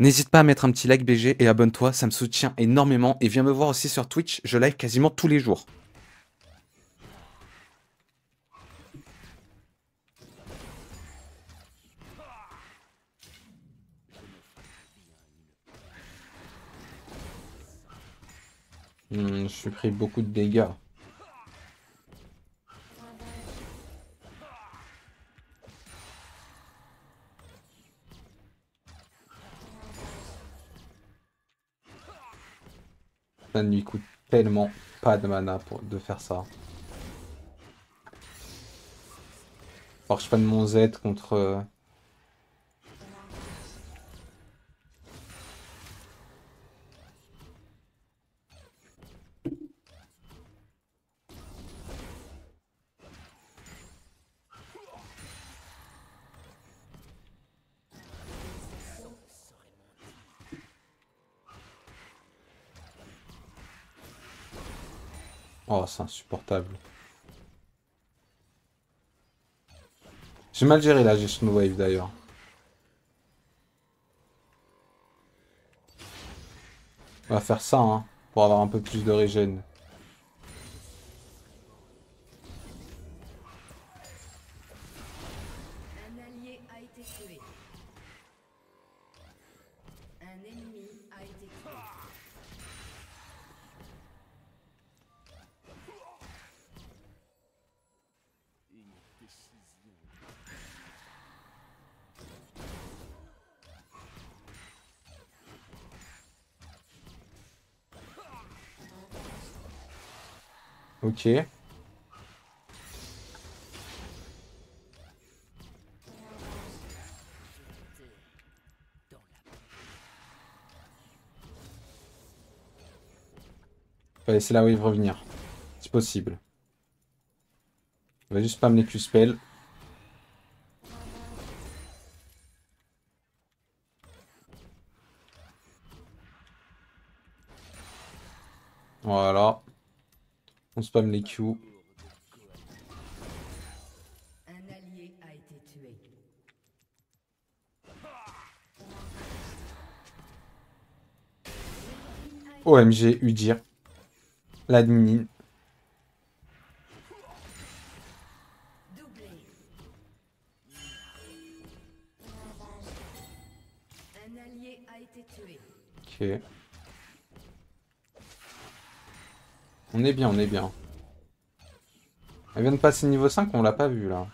N'hésite pas à mettre un petit like BG et abonne-toi, ça me soutient énormément. Et viens me voir aussi sur Twitch, je live quasiment tous les jours. Hmm, je suis pris beaucoup de dégâts. Ça lui coûte tellement pas de mana pour de faire ça. Alors je prenne mon Z contre... Oh, c'est insupportable. J'ai mal géré la gestion wave d'ailleurs. On va faire ça, hein, pour avoir un peu plus de régène. Ok. Va laisser la wave revenir. C'est possible. On va juste spam les Q-spell. On spam les Q. OMG, Udir. L'admin. On est bien, on est bien. Elle vient de passer niveau 5, on l'a pas vu là.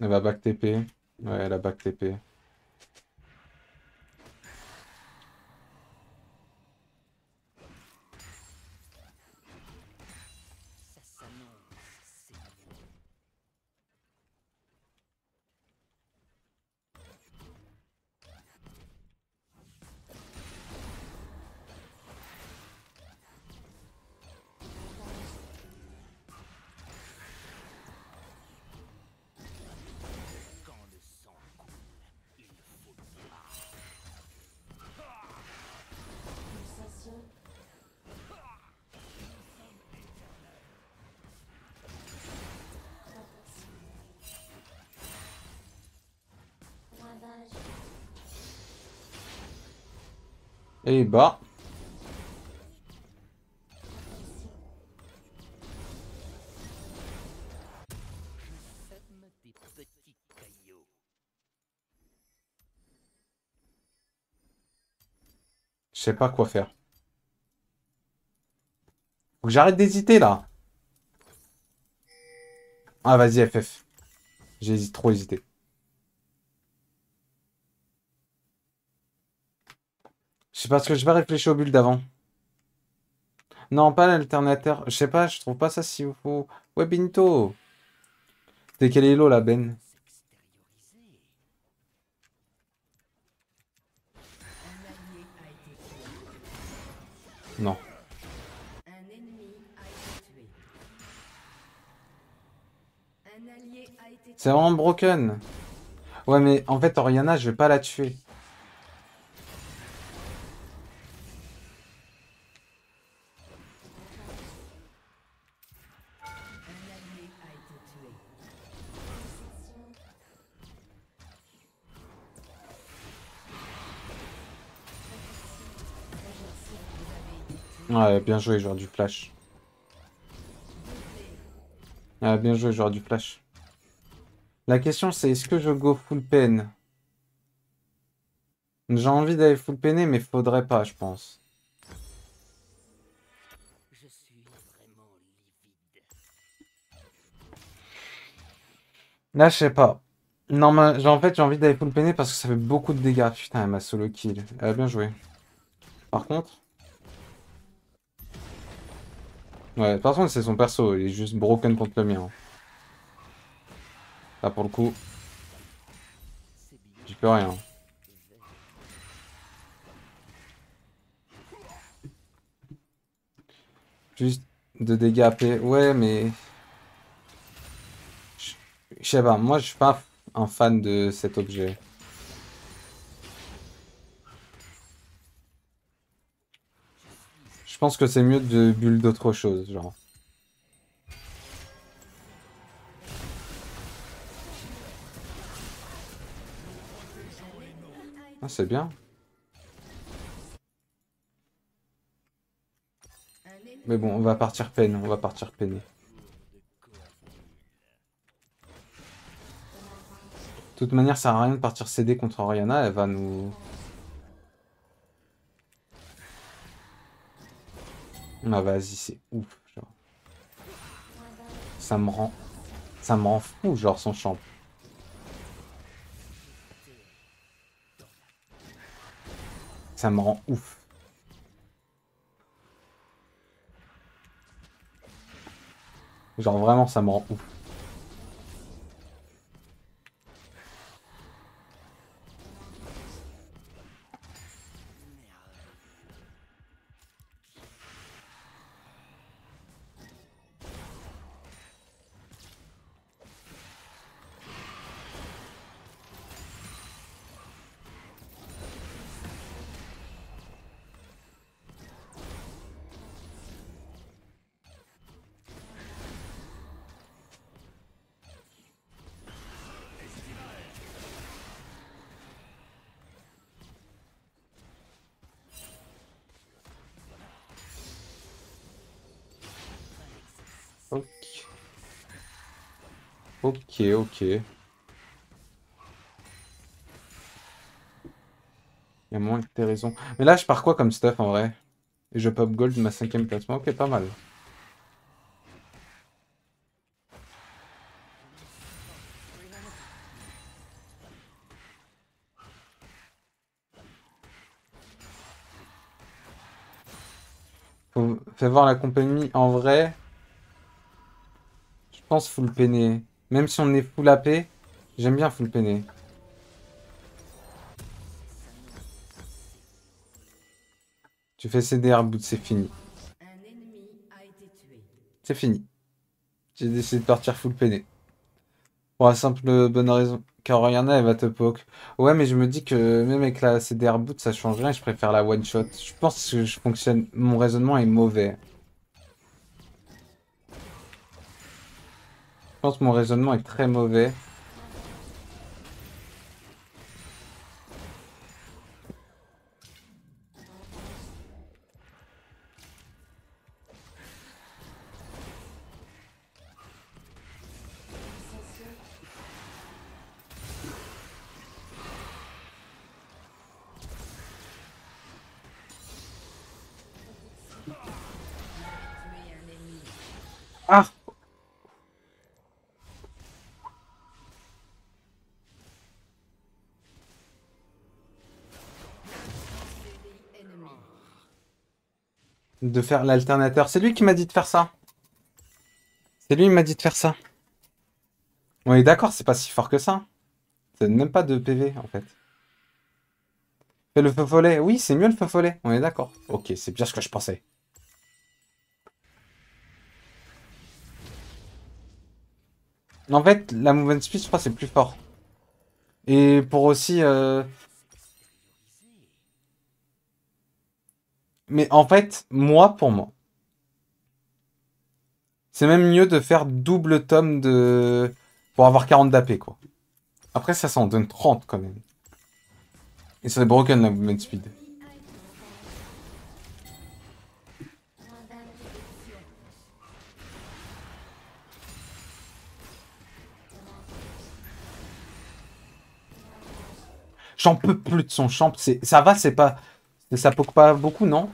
Elle va back TP. Ouais, elle a back TP. Et bah. Je sais pas quoi faire. J'arrête d'hésiter là. Ah vas-y FF. J'hésite trop hésité. C'est parce que je vais réfléchir au bulle d'avant. Non, pas l'alternateur. Je sais pas, je trouve pas ça si fou. Ouais, Binto. T'es quel est l'eau, Ben? Non. C'est vraiment broken. Ouais, mais en fait, Oriana, je vais pas la tuer. Ouais, bien joué, joueur du flash. Ouais, bien joué, joueur du flash. La question c'est est-ce que je go full pen? J'ai envie d'aller full peiner mais faudrait pas je pense. Là je sais pas. Non mais en fait j'ai envie d'aller full peiner parce que ça fait beaucoup de dégâts. Putain elle m'a solo kill. Elle a bien joué. Par contre... Ouais, par contre c'est son perso, il est juste broken contre le mien. Là, pour le coup, j'y peux rien. Juste de dégâts AP. Ouais, mais... Je sais pas, moi je suis pas un fan de cet objet. Je pense que c'est mieux de bulle d'autre chose, genre. Ah, c'est bien. Mais bon, on va partir peine, on va partir peiner. De toute manière, ça sert à rien de partir céder contre Oriana, elle va nous... Ah vas-y, c'est ouf, genre. Ça me rend... Ça me rend fou, genre, son champ. ça me rend ouf. Genre vraiment ça me rend ouf. Ok, ok. Il y a moins que tes raisons. Mais là, je pars quoi comme stuff en vrai? Et je pop gold ma cinquième placement. Ok, pas mal. Faut... Fais voir la compagnie en vrai. Je pense full peiner. Même si on est full AP, j'aime bien full peiner. Tu fais CDR boot, c'est fini. C'est fini. J'ai décidé de partir full peiner. Pour la simple bonne raison. Car Oriana, elle va te poke. Ouais, mais je me dis que même avec la CDR boot, ça change rien. Je préfère la one shot. Je pense que je fonctionne. Mon raisonnement est mauvais. Pense mon raisonnement est très mauvais. Ah de faire l'alternateur. C'est lui qui m'a dit de faire ça. C'est lui qui m'a dit de faire ça. On est d'accord, c'est pas si fort que ça. C'est même pas de PV, en fait. Fais le feu follet. Oui, c'est mieux le feu follet. On est d'accord. Ok, c'est bien ce que je pensais. En fait, la movement speed, je crois, c'est plus fort. Et pour aussi... Euh, Mais en fait, moi, pour moi, c'est même mieux de faire double tome de... pour avoir 40 d'AP, quoi. Après, ça, ça en donne 30, quand même. Et c'est broken, la movement speed. J'en peux plus de son champ. Ça va, c'est pas... Ça poke pas beaucoup, non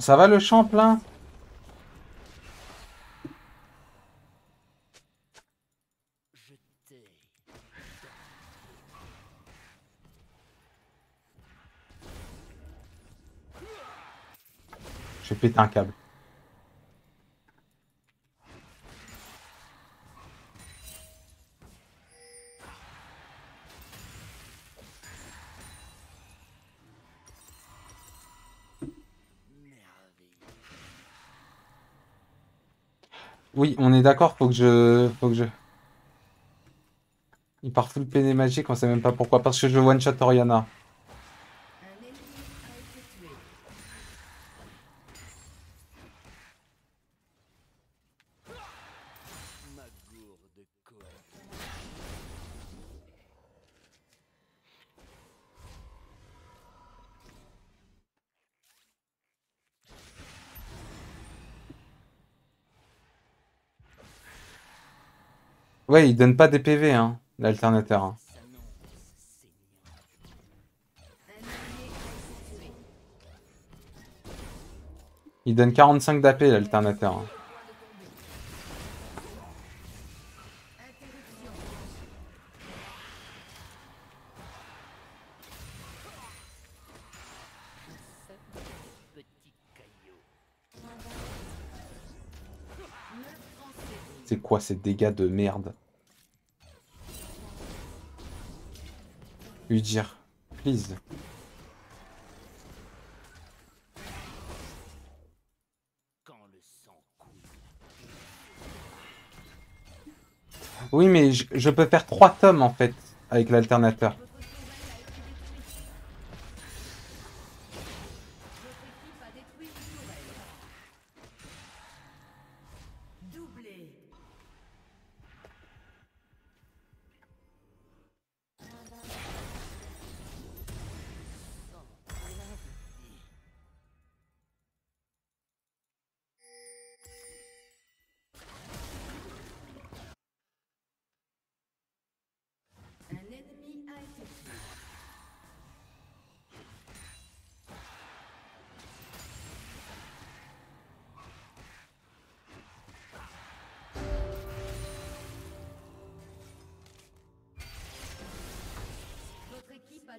ça va le champ plein Je vais péter un câble. Oui, on est d'accord, faut que je... Faut que je... Il part full péné magique, on sait même pas pourquoi. Parce que je one-shot Oriana. Ouais, il donne pas des PV, hein, l'alternateur. Hein. Il donne 45 d'AP, l'alternateur. Hein. C'est quoi ces dégâts de merde? Lui dire, please. Oui, mais je, je peux faire trois tomes en fait avec l'alternateur.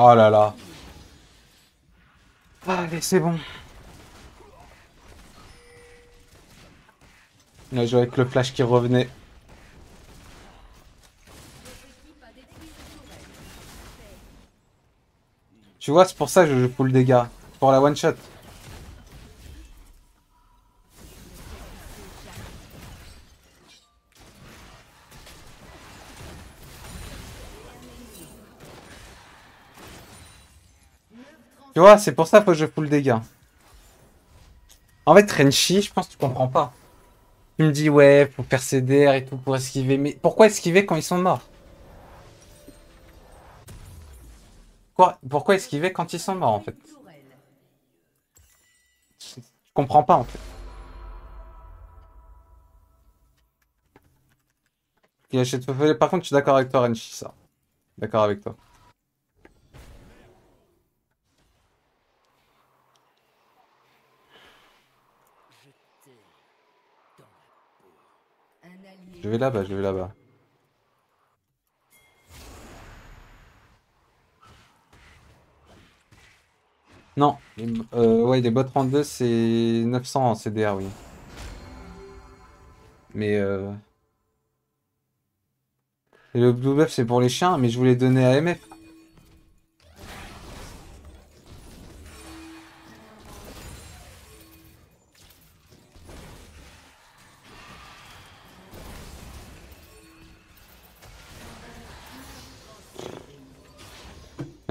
Oh là là. Allez, c'est bon. On a joué avec le flash qui revenait. Tu vois, c'est pour ça que je joue le dégât. Pour la one shot. Tu vois, c'est pour ça que je full le dégât. En fait, Renchi, je pense que tu comprends pas. Tu me dis, ouais, faut faire et tout pour esquiver. Mais pourquoi esquiver quand ils sont morts? Quoi? Pourquoi esquiver quand ils sont morts, en fait? Je comprends pas, en fait. Par contre, je suis d'accord avec toi, Renchi, ça. D'accord avec toi. Je vais là-bas, je vais là-bas. Non, euh, ouais, les bots 32, c'est 900 en CDR, oui. Mais... Euh... Et le Blue Buff, c'est pour les chiens, mais je voulais donner à MF.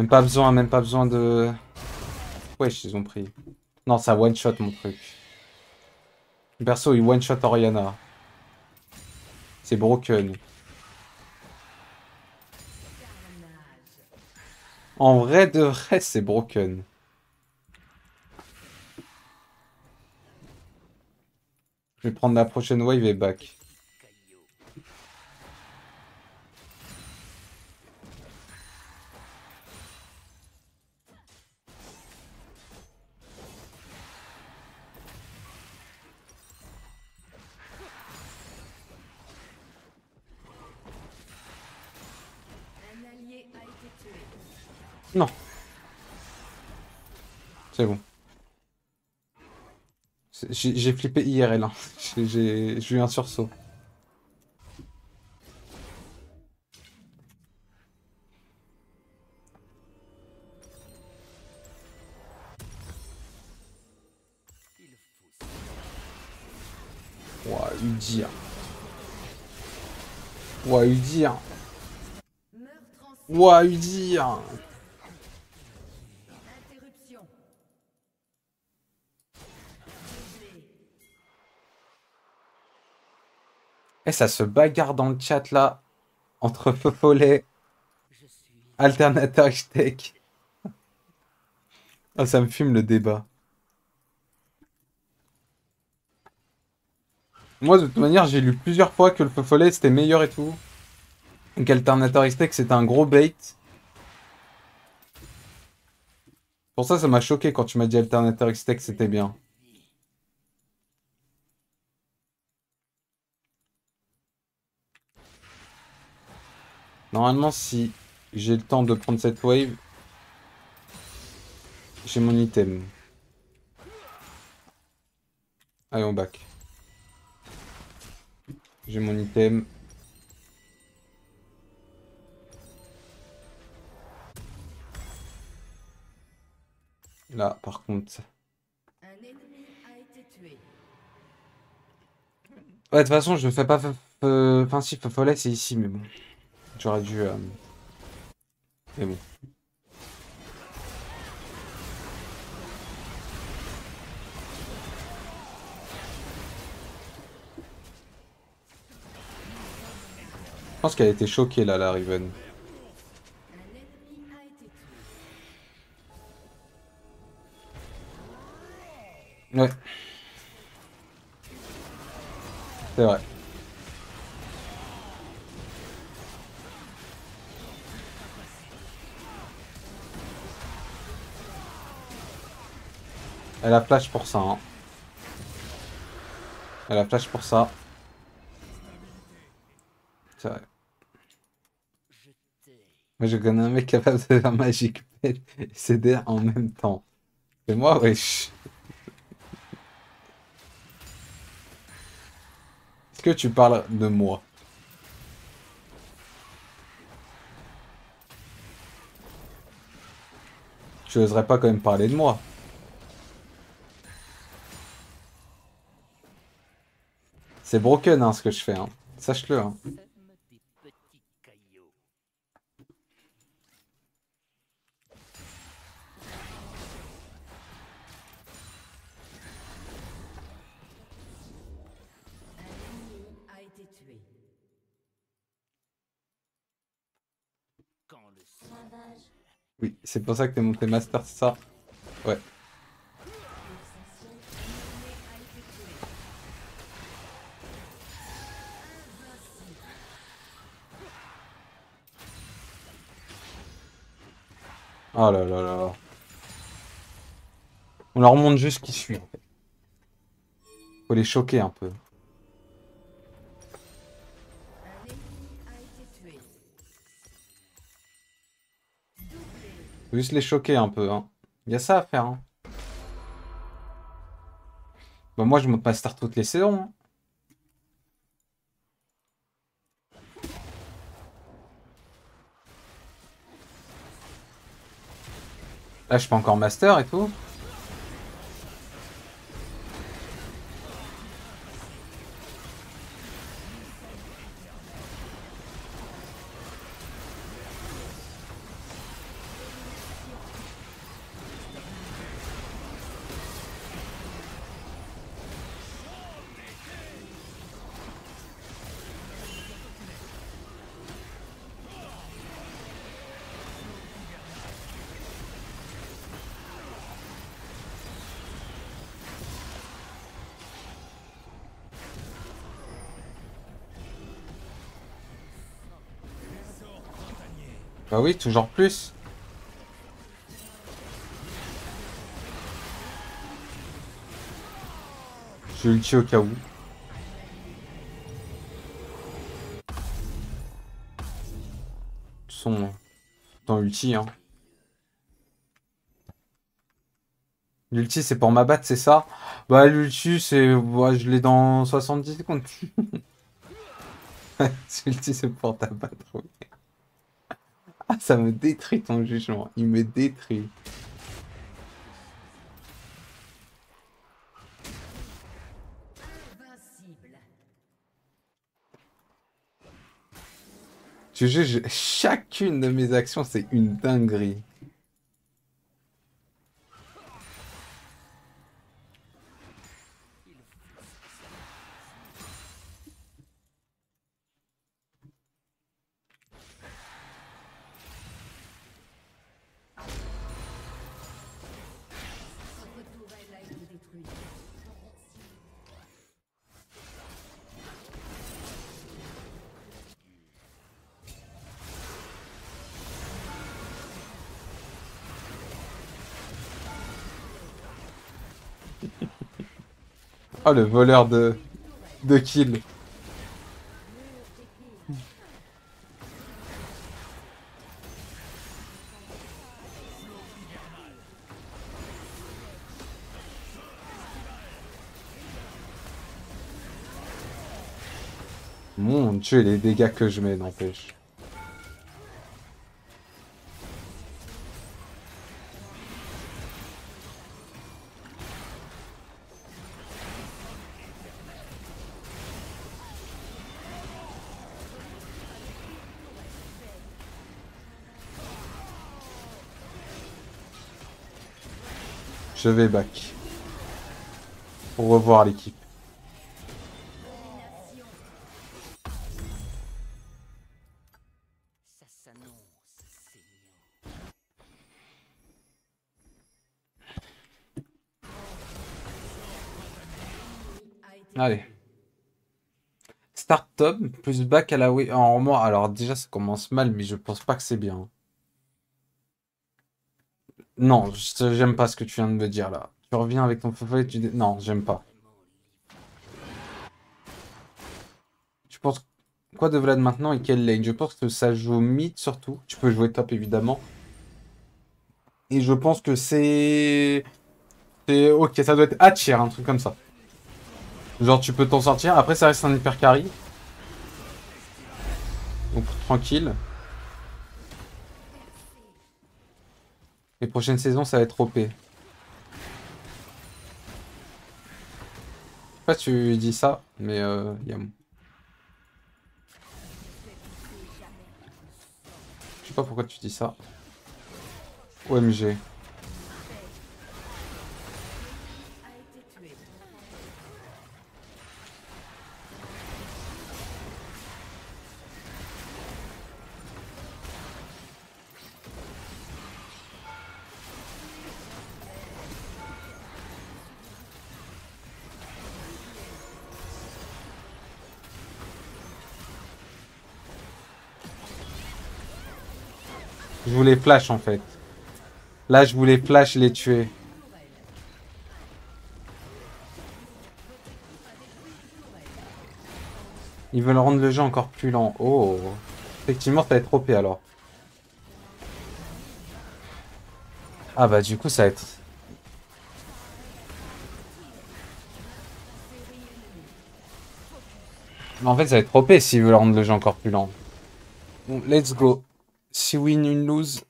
Pas besoin, même pas besoin de... Wesh, ils ont pris. Non, ça one-shot mon truc. Perso, il one-shot Oriana. C'est broken. En vrai de vrai, c'est broken. Je vais prendre la prochaine wave et back. J'ai flippé IRL. Hein. J'ai eu un sursaut. Ouah, Udir. Ouah, Udir. Ouah, Udir. Et eh, ça se bagarre dans le chat là, entre Fofollet, Alternateur Tech. oh, ça me fume le débat. Moi, de toute manière, j'ai lu plusieurs fois que le Fofollet c'était meilleur et tout. Qu'Alternator Tech c'était un gros bait. Pour ça, ça m'a choqué quand tu m'as dit Alternator Tech c'était bien. Normalement, si j'ai le temps de prendre cette wave, j'ai mon item. Allez, on back. J'ai mon item. Là, par contre... Ouais, de toute façon, je ne fais pas... Enfin, si, follet, c'est ici, mais bon. J'aurais dû... Euh... Mais bon. Je pense qu'elle a été choquée là, la Riven. Ouais. C'est vrai. Elle a flash pour ça. Hein. Elle a flash pour ça. C'est vrai. Moi je connais un mec capable de faire Magic et CDR en même temps. C'est moi, wesh. Est-ce que tu parles de moi? Tu oserais pas quand même parler de moi? C'est broken hein, ce que je fais, hein. sache-le. Hein. Oui, c'est pour ça que t'es monté master, c'est ça? Ouais. Oh là là là. On leur montre juste qui suit. Faut les choquer un peu. Faut juste les choquer un peu. Hein. Il y a ça à faire. Hein. Bah, moi, je monte Master toutes les saisons. Hein. Là, je suis pas encore Master et tout. Bah oui, toujours plus. J'ai ulti au cas où. Son dans ulti hein. L'ulti c'est pour ma batte, c'est ça? Bah l'ulti c'est je l'ai dans 70 secondes. l'ulti c'est pour ta batte, ah, ça me détruit ton jugement. Il me détruit. Tu juges chacune de mes actions, c'est une dinguerie. Oh, le voleur de, de kill. Mon dieu, les dégâts que je mets, n'empêche. Je vais back. Pour revoir l'équipe. Allez. Start top, plus back à la en moi. Alors déjà ça commence mal, mais je pense pas que c'est bien. Non, j'aime pas ce que tu viens de me dire là. Tu reviens avec ton favori tu dis... Non, j'aime pas. Tu penses quoi de Vlad maintenant et quelle lane? Je pense que ça joue mid surtout. Tu peux jouer top évidemment. Et je pense que c'est... C'est... Ok, ça doit être Hatcher, un truc comme ça. Genre tu peux t'en sortir. Après ça reste un hyper carry. Donc tranquille. Les prochaines saisons, ça va être OP. Pas tu dis ça, mais euh, Yam. Je sais pas pourquoi tu dis ça. OMG. Voulais flash en fait. Là, je voulais flash les tuer. Ils veulent rendre le jeu encore plus lent. Oh. Effectivement, ça va être OP alors. Ah bah du coup ça va être... En fait ça va être OP s'il veut rendre le jeu encore plus lent. Bon, let's go. Si win, une lose.